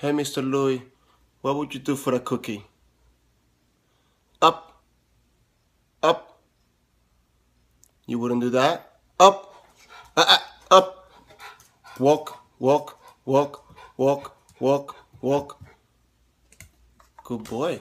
Hey, Mr. Louis, what would you do for a cookie? Up. Up. You wouldn't do that? Up. Uh, uh, up. Walk, walk, walk, walk, walk, walk. Good boy.